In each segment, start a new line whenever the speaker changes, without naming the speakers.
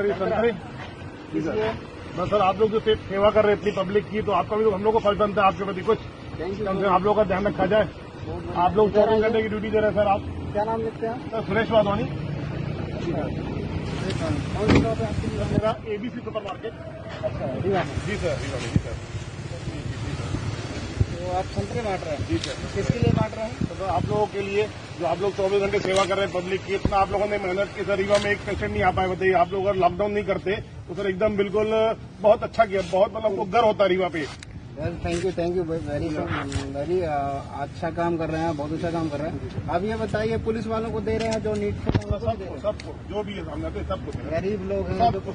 Sir ये संतरे जी sir. बस सर आप लोग जो सेवा कर रहे हैं इतनी पब्लिक की तो आपका भी तो हम लोग को फ़र्ज़ बनता है आपके प्रति कुछ। कम से आप लोगों का ध्यान रखा जाए। आप लोग चौबीस घंटे की ड्यूटी दे रहे हैं सर आप।
क्या नाम लिखते हैं?
सर सुरेश वाधवानी।
है
मेरा एबीसी सुपर मार्केट
अच्छा
जी सर जी सर।
आप संतरे बांट रहे हैं।
जी सर
किसके लिए बांट रहे हैं?
तो आप लोगों के लिए जो आप लोग चौबीस घंटे सेवा कर रहे हैं पब्लिक की इतना आप लोगों ने मेहनत की सर रीवा में एक पेशेंट नहीं आ पाए बताइए आप लोग अगर लॉकडाउन नहीं करते तो सर एकदम बिल्कुल बहुत अच्छा किया बहुत मतलब वो गर्व होता रीवा पे।
Well thank you thank you very very अच्छा काम कर रहे हैं बहुत अच्छा काम कर रहे हैं। आप ये बताइए पुलिस वालों को दे रहे हैं जो नीट
सबको सबको जो भी है सामने सबको दे।
गरीब लोग हैं
सबको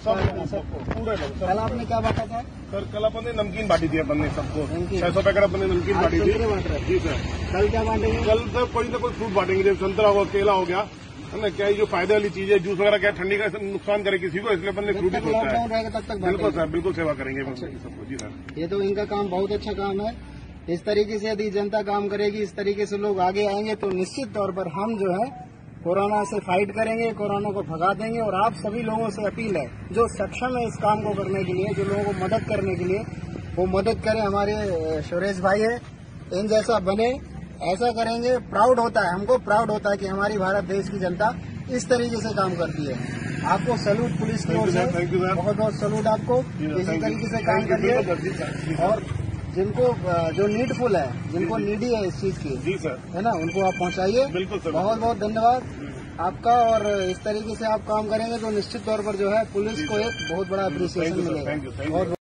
सबको पूरे लोग
कल आपने क्या बांटा था?
सर कल अपन ने नमकीन बांटी थी अपन ने सबको। छह सौ पैकेट अपन ने नमकीन बांटी
रहे
जी सर।
कल क्या बांटेंगे?
कल सर कोई ना कोई फ्रूट बांटेंगे जैसे संतरा हो केला हो गया। ना क्या जो फ़ायदे वाली चीज़ है जूस वगैरह क्या ठंडी का नुकसान करे किसी को इसलिए अपन ने सोचा है।
तब तक
बिल्कुल सर बिल्कुल सेवा करेंगे सबको जी सर।
ये तो इनका काम बहुत अच्छा काम है। इस तरीके से यदि जनता काम करेगी इस तरीके से लोग आगे आएँगे तो निश्चित तौर पर हम जो है कोरोना से फाइट करेंगे कोरोना को भगा देंगे और आप सभी लोगों से अपील है जो सक्षम है इस काम को करने के लिए जो लोगों को मदद करने के लिए वो मदद करें। हमारे सुरेश भाई है इन जैसा बने ऐसा करेंगे प्राउड होता है हमको प्राउड होता है कि हमारी भारत देश की जनता इस तरीके से काम करती है। आपको सलूट पुलिस की ओर से. बहुत बहुत सलूट आपको। इसी तरीके से काम करिए। और जिनको जो नीडफुल है जिनको नीडी है इस चीज़ की
जी सर
है ना? उनको आप पहुंचाइए। बहुत बहुत धन्यवाद। आपका और इस तरीके से आप काम करेंगे तो निश्चित तौर पर जो है पुलिस को एक बहुत बड़ा अप्रिसिएशन मिलेगा। बहुत